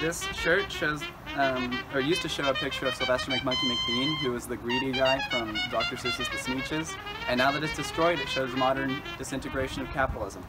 This shirt shows, um, or used to show a picture of Sylvester McMonkey McBean, who was the greedy guy from Dr. Seuss's The Sneetches, and now that it's destroyed, it shows modern disintegration of capitalism.